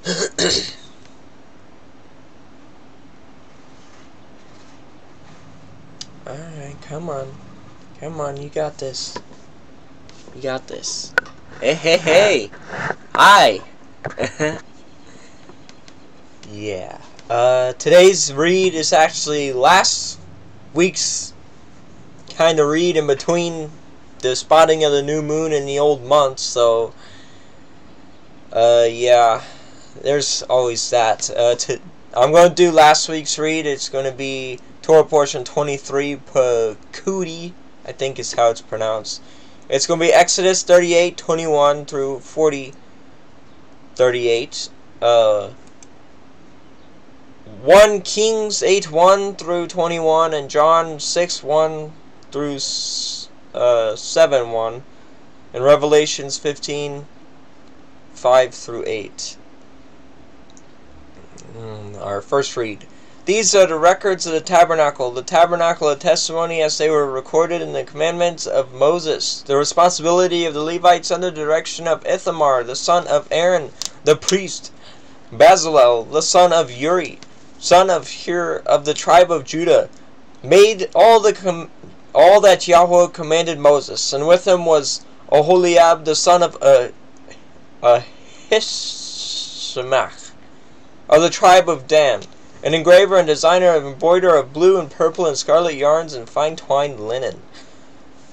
Alright, come on. Come on, you got this. You got this. Hey, hey, hey! Hi! yeah. Uh, today's read is actually last week's kind of read in between the spotting of the new moon and the old month, so uh, yeah, there's always that. Uh, to, I'm going to do last week's read. It's going to be Torah portion 23, Pekudi, I think is how it's pronounced. It's going to be Exodus 38, 21 through 40, 38. Uh, 1 Kings 8, 1 through 21, and John 6, 1 through uh, 7, 1. And Revelations 15, 5 through 8. Mm, our first read. These are the records of the tabernacle, the tabernacle of testimony as they were recorded in the commandments of Moses, the responsibility of the Levites under the direction of Ithamar, the son of Aaron, the priest, Bezalel, the son of Uri, son of Hur of the tribe of Judah, made all the all that Yahweh commanded Moses, and with him was Oholiab, the son of uh, Ahisamach of the tribe of Dan, an engraver and designer of embroider of blue and purple and scarlet yarns and fine twined linen.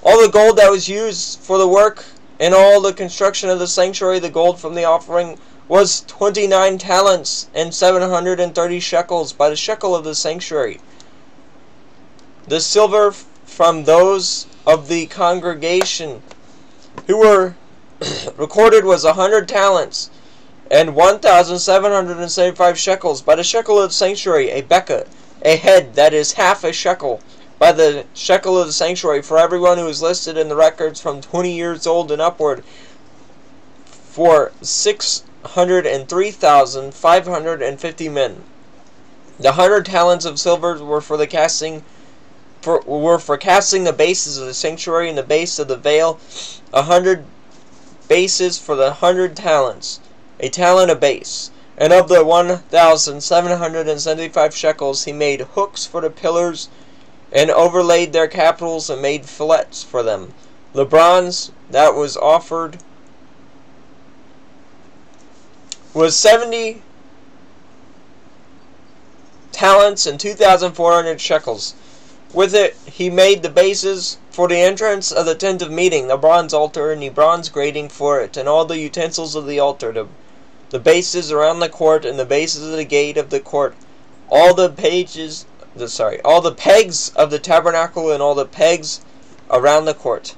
All the gold that was used for the work and all the construction of the sanctuary, the gold from the offering, was twenty nine talents and seven hundred and thirty shekels by the shekel of the sanctuary. The silver from those of the congregation who were recorded was a hundred talents and one thousand seven hundred and seventy-five shekels by the shekel of the sanctuary, a bekah, a head that is half a shekel by the shekel of the sanctuary. For everyone who is listed in the records from twenty years old and upward for six hundred and three thousand five hundred and fifty men. The hundred talents of silver were for the casting for, were for casting the bases of the sanctuary and the base of the veil, a hundred bases for the hundred talents, a talent a base. And of the one thousand seven hundred and seventy five shekels he made hooks for the pillars, and overlaid their capitals, and made fillets for them. The bronze that was offered was seventy talents and two thousand four hundred shekels. With it he made the bases for the entrance of the tent of meeting, the bronze altar, and the bronze grating for it, and all the utensils of the altar, the bases around the court, and the bases of the gate of the court, all the pages, the sorry, all the pegs of the tabernacle, and all the pegs around the court.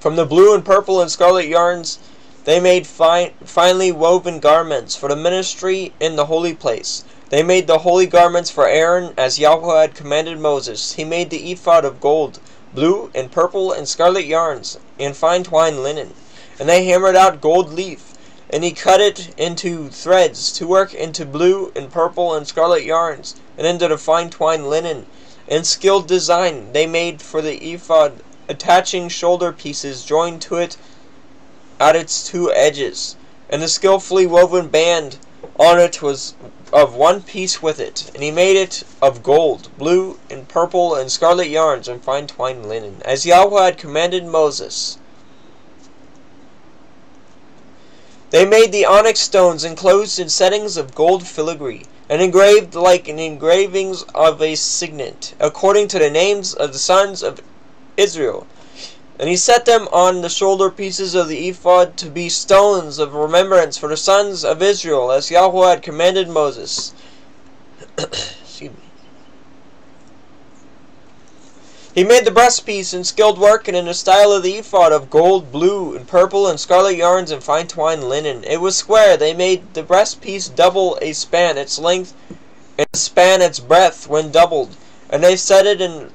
From the blue and purple and scarlet yarns, they made fine, finely woven garments for the ministry in the holy place. They made the holy garments for Aaron as Yahweh had commanded Moses. He made the ephod of gold, blue, and purple, and scarlet yarns, and fine twined linen. And they hammered out gold leaf, and he cut it into threads to work into blue, and purple, and scarlet yarns, and into the fine twined linen. And skilled design they made for the ephod, attaching shoulder pieces joined to it at its two edges. And the skillfully woven band on it was of one piece with it, and he made it of gold, blue, and purple, and scarlet yarns, and fine twined linen, as Yahweh had commanded Moses. They made the onyx stones enclosed in settings of gold filigree, and engraved like an engravings of a signet, according to the names of the sons of Israel, and he set them on the shoulder pieces of the ephod to be stones of remembrance for the sons of Israel, as Yahweh had commanded Moses. Excuse me. He made the breastpiece in skilled work and in the style of the ephod of gold, blue, and purple, and scarlet yarns and fine twined linen. It was square. They made the breastpiece double a span its length, and a span its breadth when doubled. And they set it in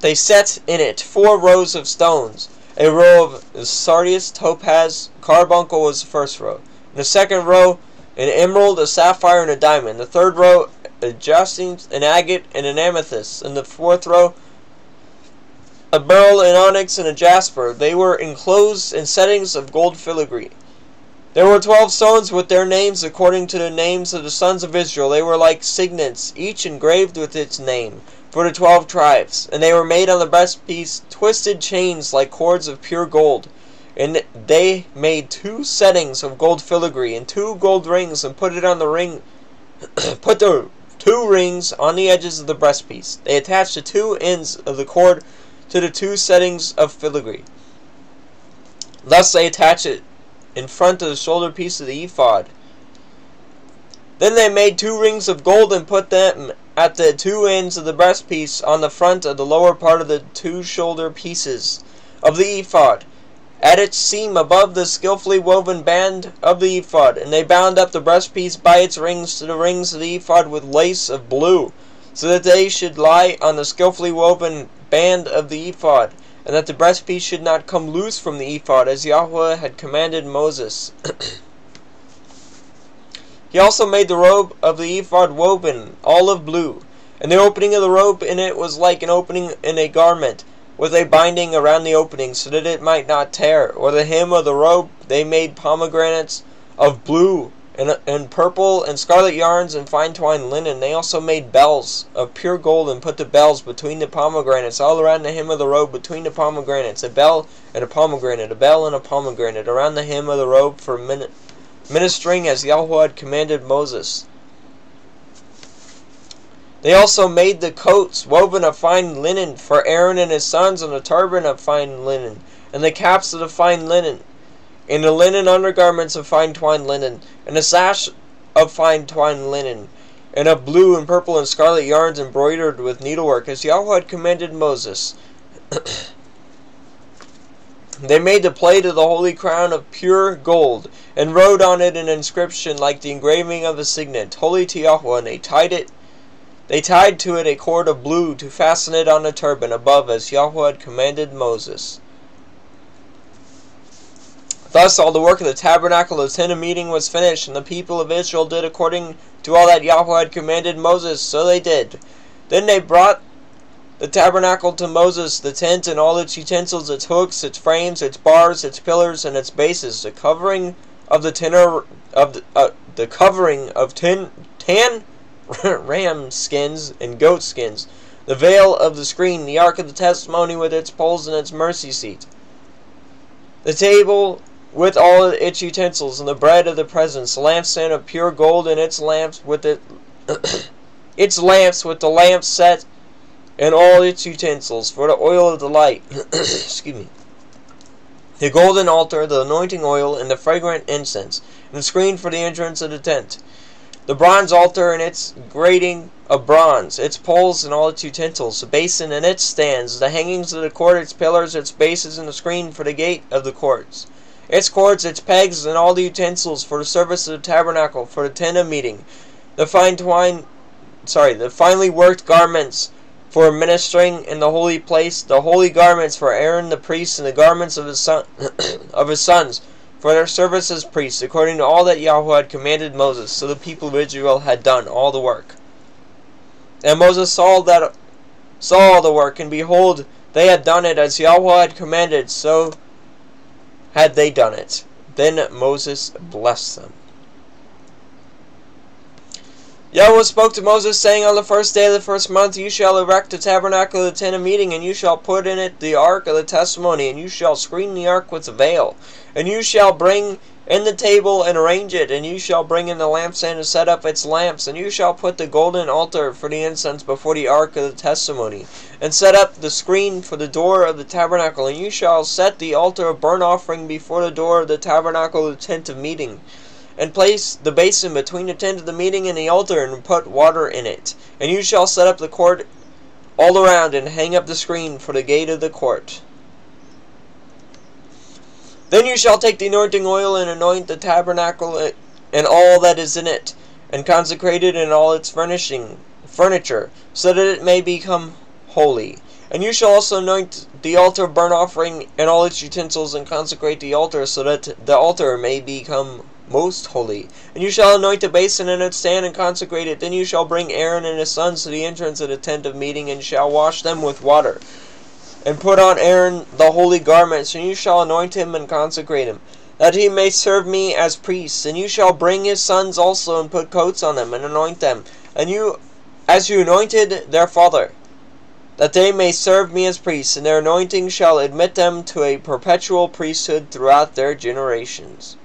they set in it four rows of stones. A row of sardius, topaz, carbuncle was the first row. In the second row, an emerald, a sapphire, and a diamond. The third row, a jacinth, an agate, and an amethyst. In the fourth row, a beryl, an onyx, and a jasper. They were enclosed in settings of gold filigree. There were twelve stones with their names according to the names of the sons of Israel. They were like signets, each engraved with its name, for the twelve tribes. And they were made on the breastpiece twisted chains like cords of pure gold. And they made two settings of gold filigree and two gold rings, and put it on the ring, put the two rings on the edges of the breastpiece. They attached the two ends of the cord to the two settings of filigree. Thus they attached it in front of the shoulder piece of the ephod. Then they made two rings of gold and put them at the two ends of the breastpiece on the front of the lower part of the two shoulder pieces of the ephod, at its seam above the skillfully woven band of the ephod. And they bound up the breastpiece by its rings to the rings of the ephod with lace of blue, so that they should lie on the skillfully woven band of the ephod and that the breastpiece should not come loose from the ephod, as Yahweh had commanded Moses. he also made the robe of the ephod woven, olive blue, and the opening of the robe in it was like an opening in a garment, with a binding around the opening, so that it might not tear. Or the hem of the robe they made pomegranates of blue, and, and purple and scarlet yarns and fine twined linen. They also made bells of pure gold and put the bells between the pomegranates, all around the hem of the robe between the pomegranates, a bell and a pomegranate, a bell and a pomegranate, around the hem of the robe for min ministering as Yahweh had commanded Moses. They also made the coats woven of fine linen for Aaron and his sons, and a turban of fine linen, and the caps of the fine linen in the linen undergarments of fine twined linen, and a sash of fine twined linen, and of blue and purple and scarlet yarns embroidered with needlework, as Yahweh had commanded Moses. they made the plate of the holy crown of pure gold, and wrote on it an inscription like the engraving of a signet, holy to Yahweh, and they tied it they tied to it a cord of blue to fasten it on the turban above as Yahweh had commanded Moses. Thus all the work of the tabernacle of the tent of meeting was finished, and the people of Israel did according to all that Yahweh had commanded Moses, so they did. Then they brought the tabernacle to Moses, the tent and all its utensils, its hooks, its frames, its bars, its pillars, and its bases, the covering of the tenor of the, uh, the covering of ten tan ram skins and goat skins, the veil of the screen, the ark of the testimony with its poles and its mercy seat, the table with all its utensils, and the bread of the presence, the lampstand of pure gold, and its lamps with it, its lamps with the lamps set, and all its utensils for the oil of the light. Excuse me. The golden altar, the anointing oil, and the fragrant incense, and the screen for the entrance of the tent. The bronze altar and its grating of bronze, its poles and all its utensils, the basin and its stands, the hangings of the court, its pillars, its bases, and the screen for the gate of the courts its cords, its pegs, and all the utensils for the service of the tabernacle, for the tent of meeting, the fine twine, sorry, the finely worked garments for ministering in the holy place, the holy garments for Aaron the priest, and the garments of his son, of his sons for their service as priests, according to all that Yahweh had commanded Moses. So the people of Israel had done all the work. And Moses saw that saw all the work, and behold, they had done it as Yahweh had commanded. So had they done it. Then Moses blessed them. Yahweh spoke to Moses, saying, On the first day of the first month you shall erect the tabernacle of the tent of meeting, and you shall put in it the ark of the testimony, and you shall screen the ark with a veil. And you shall bring in the table and arrange it, and you shall bring in the lampstand and set up its lamps, and you shall put the golden altar for the incense before the ark of the testimony, and set up the screen for the door of the tabernacle, and you shall set the altar of burnt offering before the door of the tabernacle of the tent of meeting, and place the basin between the tent of the meeting and the altar, and put water in it. And you shall set up the court all around, and hang up the screen for the gate of the court. Then you shall take the anointing oil and anoint the tabernacle and all that is in it, and consecrate it and all its furnishing furniture, so that it may become holy. And you shall also anoint the altar of burnt offering and all its utensils, and consecrate the altar, so that the altar may become most holy. And you shall anoint the basin and its stand, and consecrate it. Then you shall bring Aaron and his sons to the entrance of the tent of meeting, and shall wash them with water and put on Aaron the holy garments, and you shall anoint him and consecrate him. that he may serve me as priests. And you shall bring his sons also, and put coats on them, and anoint them, and you, as you anointed their father, that they may serve me as priests, and their anointing shall admit them to a perpetual priesthood throughout their generations.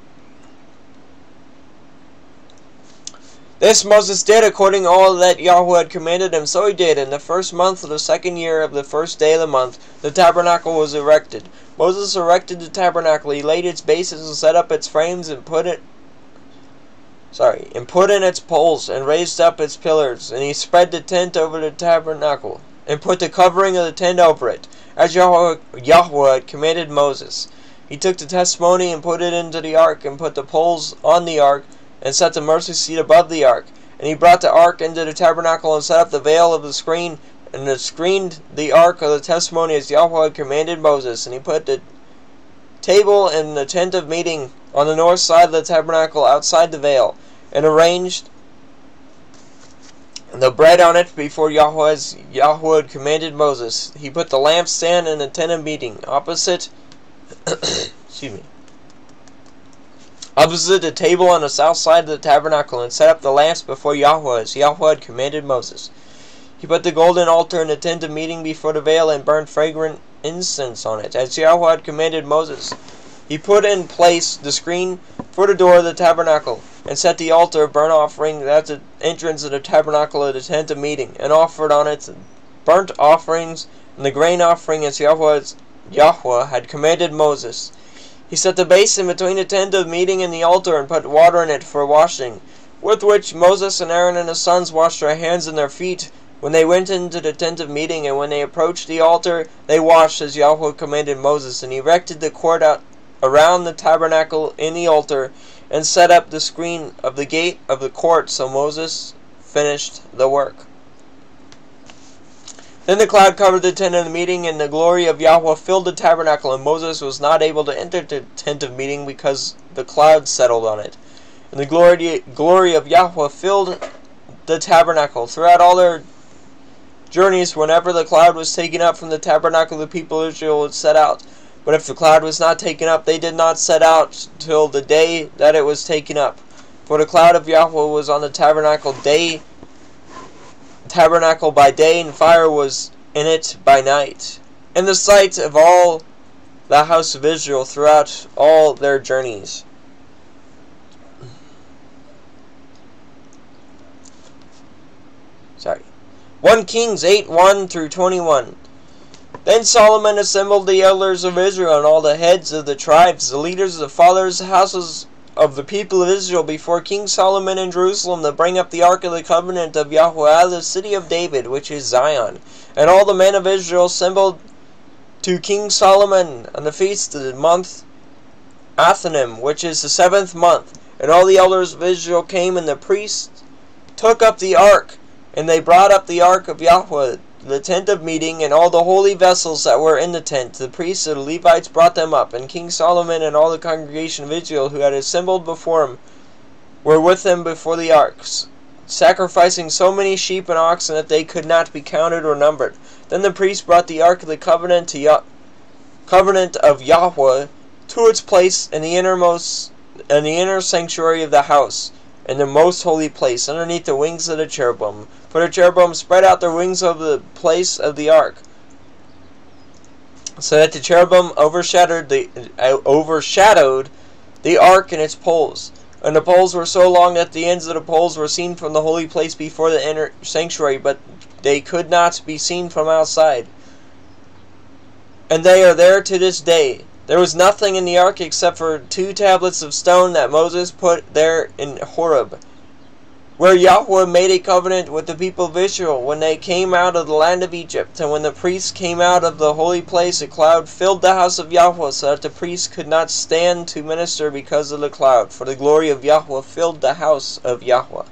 This Moses did according to all that Yahweh had commanded him, so he did. In the first month of the second year of the first day of the month, the tabernacle was erected. Moses erected the tabernacle, he laid its bases and set up its frames and put it sorry, and put in its poles and raised up its pillars, and he spread the tent over the tabernacle, and put the covering of the tent over it, as Yahweh, Yahweh had commanded Moses. He took the testimony and put it into the ark, and put the poles on the ark, and set the mercy seat above the ark. And he brought the ark into the tabernacle and set up the veil of the screen, and it screened the ark of the testimony as Yahweh had commanded Moses. And he put the table in the tent of meeting on the north side of the tabernacle outside the veil, and arranged the bread on it before Yahweh's Yahweh had commanded Moses. He put the lampstand in the tent of meeting opposite excuse me opposite the table on the south side of the tabernacle, and set up the lamps before Yahweh, as Yahweh had commanded Moses. He put the golden altar in the tent of meeting before the veil, and burned fragrant incense on it, as Yahweh had commanded Moses. He put in place the screen for the door of the tabernacle, and set the altar of burnt offering at the entrance of the tabernacle of the tent of meeting, and offered on it burnt offerings and the grain offering as Yahweh, Yahweh had commanded Moses. He set the basin between the tent of meeting and the altar, and put water in it for washing, with which Moses and Aaron and his sons washed their hands and their feet when they went into the tent of meeting, and when they approached the altar, they washed as Yahweh commanded Moses. And erected the court out around the tabernacle in the altar, and set up the screen of the gate of the court. So Moses finished the work. Then the cloud covered the tent of the meeting, and the glory of Yahweh filled the tabernacle, and Moses was not able to enter the tent of meeting because the cloud settled on it. And the glory, glory of Yahweh filled the tabernacle. Throughout all their journeys, whenever the cloud was taken up from the tabernacle, the people of Israel would set out. But if the cloud was not taken up, they did not set out till the day that it was taken up. For the cloud of Yahweh was on the tabernacle day tabernacle by day, and fire was in it by night, in the sight of all the house of Israel throughout all their journeys. Sorry. 1 Kings 8 1 through 21. Then Solomon assembled the elders of Israel and all the heads of the tribes, the leaders of the fathers' houses of the people of Israel before King Solomon in Jerusalem to bring up the ark of the covenant of Yahweh the city of David, which is Zion. And all the men of Israel assembled to King Solomon on the feast of the month Ethanim, which is the seventh month. And all the elders of Israel came, and the priests took up the ark, and they brought up the ark of Yahweh the tent of meeting, and all the holy vessels that were in the tent. The priests and the Levites brought them up, and King Solomon and all the congregation of Israel who had assembled before him were with them before the arks, sacrificing so many sheep and oxen that they could not be counted or numbered. Then the priests brought the ark of the covenant to Yah- covenant of Yahweh to its place in the innermost in the inner sanctuary of the house in the most holy place, underneath the wings of the cherubim. For the cherubim spread out their wings over the place of the ark, so that the cherubim overshadowed the uh, overshadowed the ark and its poles. And the poles were so long that the ends of the poles were seen from the holy place before the inner sanctuary, but they could not be seen from outside. And they are there to this day. There was nothing in the ark except for two tablets of stone that Moses put there in Horeb, where Yahweh made a covenant with the people of Israel when they came out of the land of Egypt. And when the priests came out of the holy place, a cloud filled the house of Yahweh, so that the priests could not stand to minister because of the cloud, for the glory of Yahweh filled the house of Yahweh.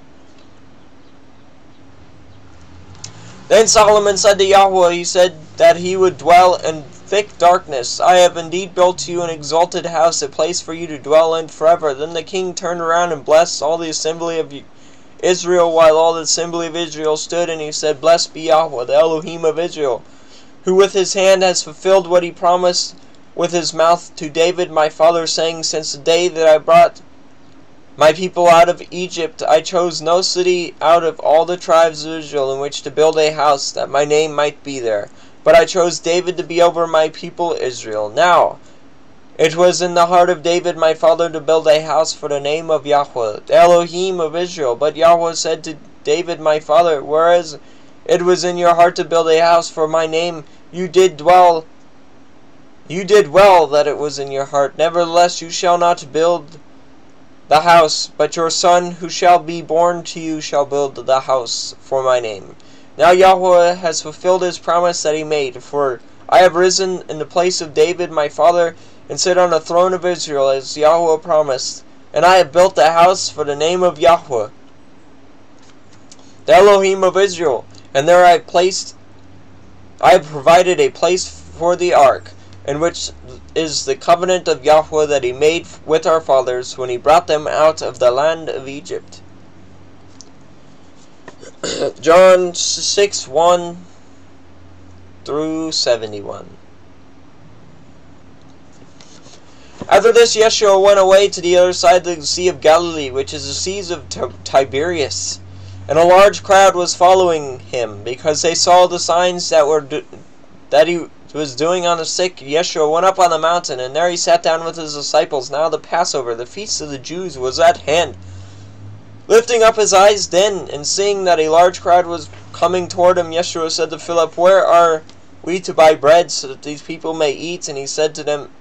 Then Solomon said to Yahweh, he said that he would dwell in thick darkness. I have indeed built you an exalted house, a place for you to dwell in forever. Then the king turned around and blessed all the assembly of Israel, while all the assembly of Israel stood, and he said, Blessed be Yahweh, the Elohim of Israel, who with his hand has fulfilled what he promised with his mouth to David my father, saying, Since the day that I brought my people out of Egypt, I chose no city out of all the tribes of Israel in which to build a house, that my name might be there. But I chose David to be over my people Israel. Now, it was in the heart of David my father to build a house for the name of Yahweh, Elohim of Israel. But Yahweh said to David my father, Whereas it was in your heart to build a house for my name, you did dwell you did well that it was in your heart. Nevertheless you shall not build the house, but your son who shall be born to you shall build the house for my name. Now Yahweh has fulfilled his promise that he made, for I have risen in the place of David my father, and sit on the throne of Israel, as Yahweh promised. And I have built a house for the name of Yahweh, the Elohim of Israel, and there I have placed, I have provided a place for the ark, in which is the covenant of Yahweh that he made with our fathers when he brought them out of the land of Egypt. John 6 1 through 71. After this, Yeshua went away to the other side of the Sea of Galilee, which is the seas of Tiberias. And a large crowd was following him, because they saw the signs that were that he was doing on the sick. Yeshua went up on the mountain, and there he sat down with his disciples. Now the Passover, the feast of the Jews, was at hand. Lifting up his eyes then, and seeing that a large crowd was coming toward him, Yeshua said to Philip, Where are we to buy bread so that these people may eat? And he said to them,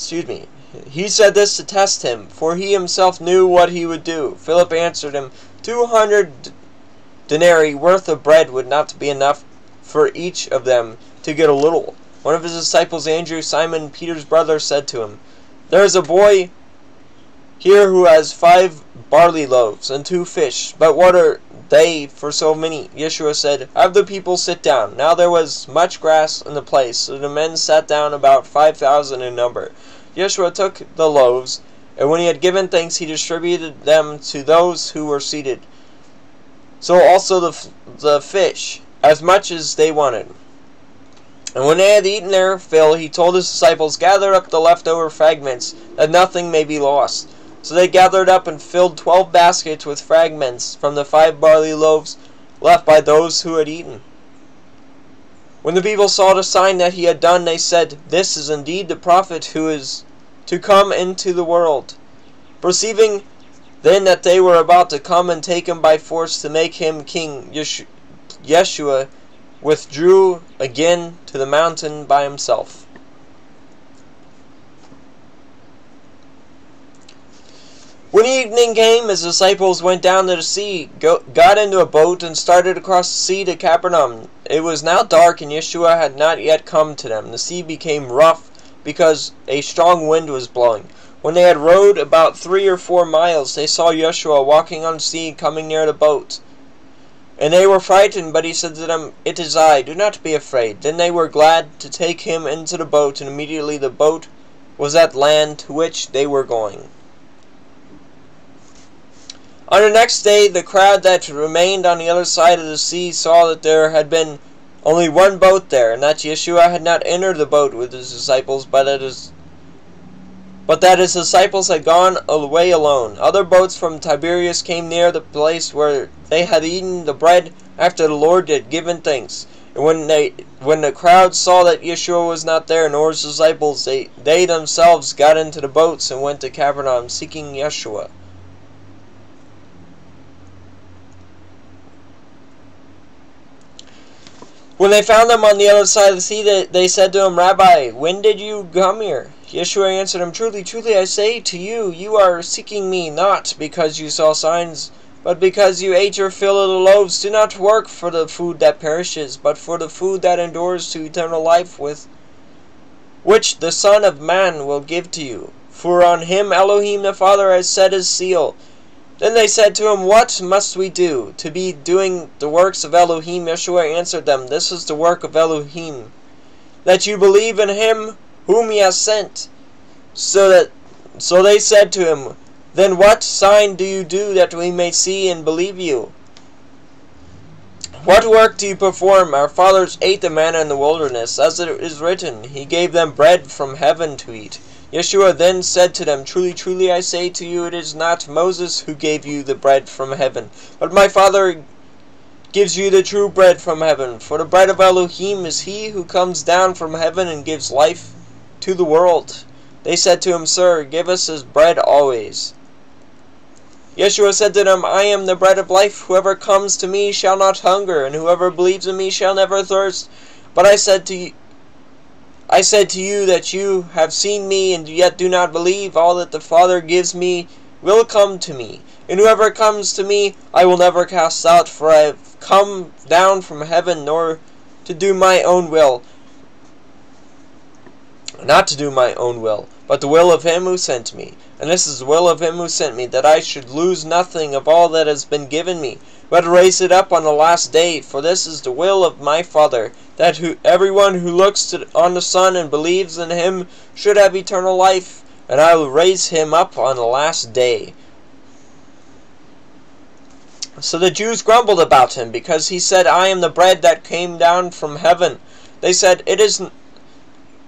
Excuse me. He said this to test him, for he himself knew what he would do. Philip answered him, Two hundred denarii worth of bread would not be enough for each of them to get a little. One of his disciples, Andrew, Simon Peter's brother, said to him, There is a boy here who has five barley loaves and two fish, but what are they for so many? Yeshua said, Have the people sit down. Now there was much grass in the place, so the men sat down about five thousand in number. Yeshua took the loaves, and when he had given thanks, he distributed them to those who were seated. So also the, the fish, as much as they wanted. And when they had eaten their fill, he told his disciples, Gather up the leftover fragments, that nothing may be lost. So they gathered up and filled twelve baskets with fragments from the five barley loaves left by those who had eaten. When the people saw the sign that he had done, they said, This is indeed the prophet who is to come into the world. Perceiving then that they were about to come and take him by force to make him king, Yeshua withdrew again to the mountain by himself. When evening came, his disciples went down to the sea, got into a boat, and started across the sea to Capernaum. It was now dark, and Yeshua had not yet come to them. The sea became rough because a strong wind was blowing. When they had rowed about three or four miles, they saw Yeshua walking on the sea, coming near the boat. And they were frightened, but he said to them, It is I, do not be afraid. Then they were glad to take him into the boat, and immediately the boat was at land to which they were going. On the next day, the crowd that remained on the other side of the sea saw that there had been only one boat there, and that Yeshua had not entered the boat with his disciples, but that his, but that his disciples had gone away alone. Other boats from Tiberias came near the place where they had eaten the bread after the Lord had given thanks. And when they when the crowd saw that Yeshua was not there, nor his disciples, they, they themselves got into the boats and went to Capernaum seeking Yeshua. When they found him on the other side of the sea, they, they said to him, Rabbi, when did you come here? Yeshua answered him, Truly, truly, I say to you, you are seeking me not because you saw signs, but because you ate your fill of the loaves. Do not work for the food that perishes, but for the food that endures to eternal life, with which the Son of Man will give to you. For on him Elohim the Father has set his seal. Then they said to him, What must we do to be doing the works of Elohim? Yeshua answered them, This is the work of Elohim, that you believe in him whom he has sent. So that so they said to him, Then what sign do you do that we may see and believe you? What work do you perform? Our fathers ate the manna in the wilderness, as it is written, He gave them bread from heaven to eat. Yeshua then said to them, Truly, truly, I say to you, it is not Moses who gave you the bread from heaven, but my Father gives you the true bread from heaven. For the bread of Elohim is he who comes down from heaven and gives life to the world. They said to him, Sir, give us his bread always. Yeshua said to them, I am the bread of life. Whoever comes to me shall not hunger, and whoever believes in me shall never thirst. But I said to you, I said to you that you have seen me, and yet do not believe. All that the Father gives me will come to me, and whoever comes to me I will never cast out, for I have come down from heaven, nor to do my own will, not to do my own will, but the will of him who sent me. And this is the will of him who sent me, that I should lose nothing of all that has been given me, but raise it up on the last day. For this is the will of my Father, that who, everyone who looks to, on the Son and believes in him should have eternal life, and I will raise him up on the last day. So the Jews grumbled about him, because he said, I am the bread that came down from heaven. They said, It is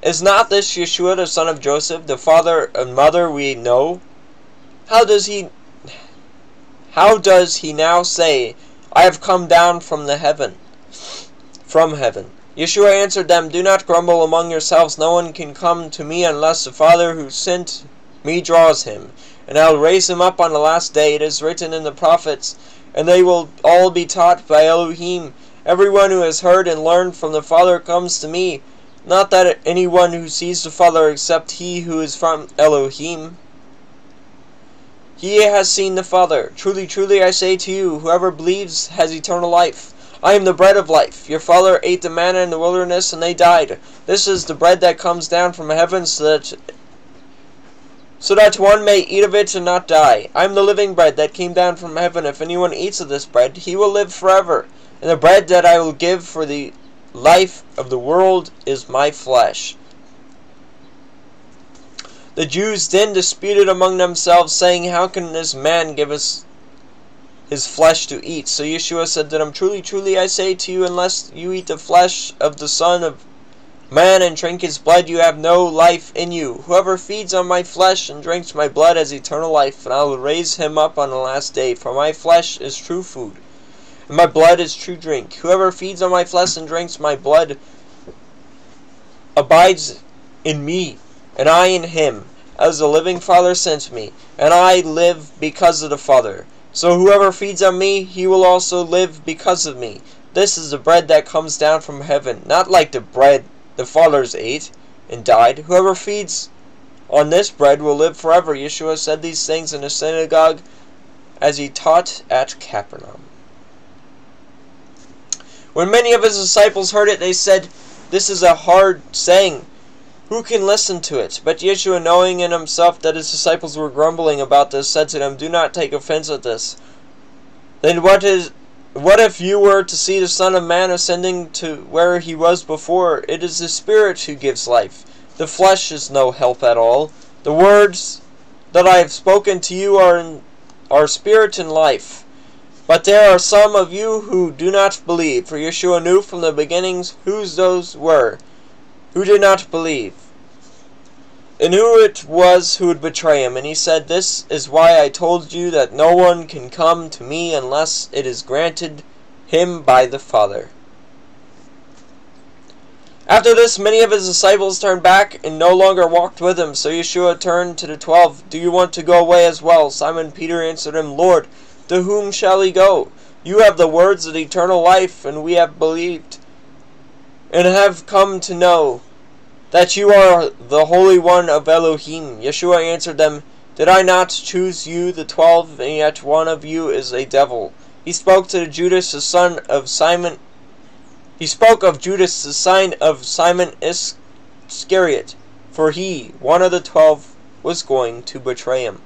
is not this Yeshua the son of Joseph, the father and mother we know? How does he how does he now say, I have come down from the heaven from heaven? Yeshua answered them, Do not grumble among yourselves, no one can come to me unless the Father who sent me draws him, and I will raise him up on the last day. It is written in the prophets, and they will all be taught by Elohim. Everyone who has heard and learned from the Father comes to me. Not that anyone who sees the Father except he who is from Elohim. He has seen the Father. Truly, truly, I say to you, whoever believes has eternal life. I am the bread of life. Your father ate the manna in the wilderness, and they died. This is the bread that comes down from heaven, so that so that one may eat of it and not die. I am the living bread that came down from heaven. If anyone eats of this bread, he will live forever. And the bread that I will give for the life of the world is my flesh. The Jews then disputed among themselves, saying, How can this man give us his flesh to eat? So Yeshua said to them, Truly, truly, I say to you, unless you eat the flesh of the Son of Man and drink his blood, you have no life in you. Whoever feeds on my flesh and drinks my blood has eternal life, and I will raise him up on the last day. For my flesh is true food and my blood is true drink. Whoever feeds on my flesh and drinks my blood abides in me, and I in him, as the living Father sent me, and I live because of the Father. So whoever feeds on me, he will also live because of me. This is the bread that comes down from heaven, not like the bread the fathers ate and died. Whoever feeds on this bread will live forever. Yeshua said these things in the synagogue as he taught at Capernaum. When many of his disciples heard it, they said, This is a hard saying. Who can listen to it? But Yeshua, knowing in himself that his disciples were grumbling about this, said to them, Do not take offense at this. Then what is what if you were to see the Son of Man ascending to where he was before? It is the Spirit who gives life. The flesh is no help at all. The words that I have spoken to you are in, are spirit and life. But there are some of you who do not believe, for Yeshua knew from the beginnings whose those were who did not believe, and who it was who would betray him. And he said, This is why I told you that no one can come to me unless it is granted him by the Father. After this, many of his disciples turned back and no longer walked with him. So Yeshua turned to the twelve. Do you want to go away as well? Simon Peter answered him, Lord, to whom shall he go? You have the words of eternal life, and we have believed and have come to know that you are the Holy One of Elohim. Yeshua answered them, Did I not choose you, the twelve, and yet one of you is a devil? He spoke to Judas, the son of Simon. He spoke of Judas, the son of Simon Iscariot, for he, one of the twelve, was going to betray him.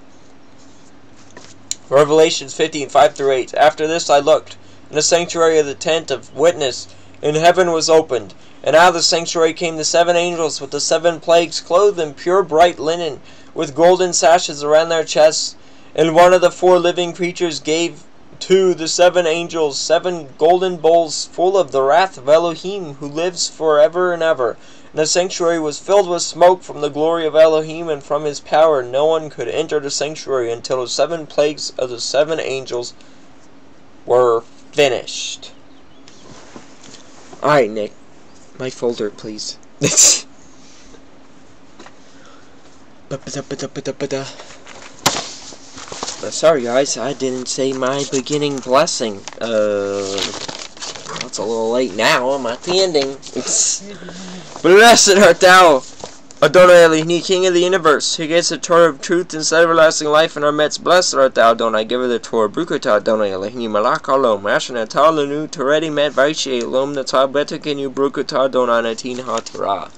Revelations 15, 5 through 8. After this I looked, and the sanctuary of the tent of witness in heaven was opened. And out of the sanctuary came the seven angels with the seven plagues, clothed in pure bright linen, with golden sashes around their chests. And one of the four living creatures gave to the seven angels seven golden bowls full of the wrath of Elohim, who lives for ever and ever. And the sanctuary was filled with smoke from the glory of Elohim and from his power. No one could enter the sanctuary until the seven plagues of the seven angels were finished. Alright, Nick. My folder, please. Uh, sorry guys, I didn't say my beginning blessing. Uh, it's a little late now. I'm at the ending. Blessed art thou, Adonai Elohim, King of the universe, who gives the Torah of truth and everlasting life in our midst. Blessed art thou, Adonai, giver the Torah. Brukata Adonai Elohim, Malak Alom, Ashanata Lanu, Toredi Met Vaishi, Lom Nata Betakinu, Brukata Adonai Natin HaTorah.